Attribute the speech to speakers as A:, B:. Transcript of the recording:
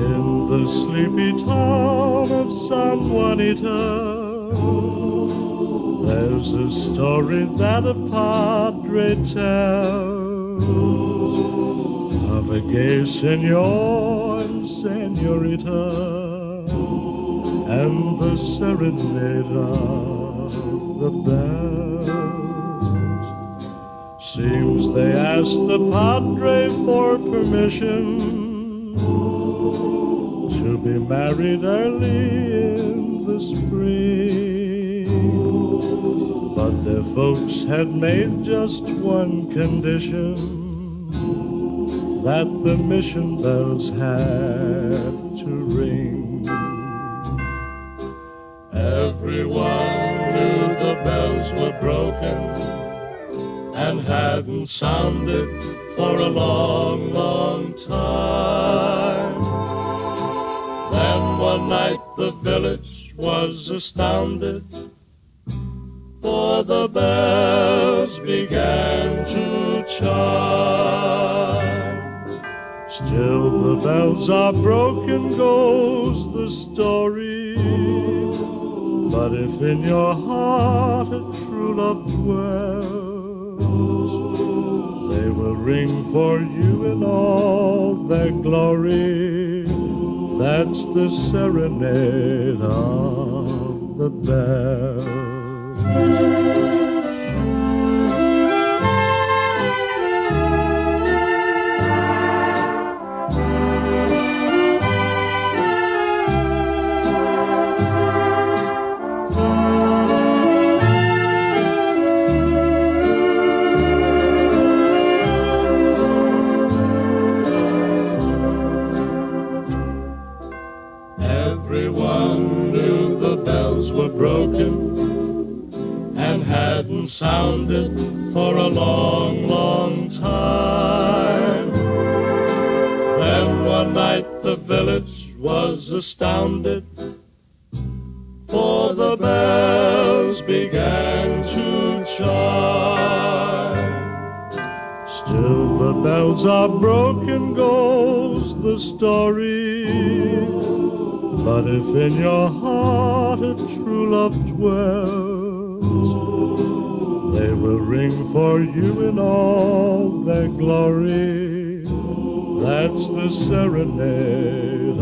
A: the sleepy town of San Juanita, there's a story that a padre tells of a gay senor and senorita and the serenade of the bells. Seems they asked the padre for permission married early in the spring. But their folks had made just one condition that the mission bells had to ring. Everyone knew the bells were broken and hadn't sounded for a long, long time. Night the village was astounded, for the bells began to chime. Still the bells are broken, goes the story. But if in your heart a true love dwells, they will ring for you in all their glory. That's the serenade of the bells. Bells were broken and hadn't sounded for a long, long time. Then one night the village was astounded, for the bells began to chime. Still the bells are broken, goes the story. But if in your heart a true love dwells, they will ring for you in all their glory. That's the serenade